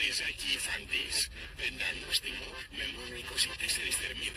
Παρεζακή Φαντής, πεντάνωστιμο, με μόνο 24 θερμίδες.